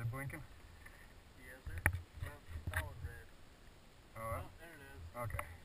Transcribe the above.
it blinking? Yes, sir. Well, solid red. Oh, Oh, there it is. okay.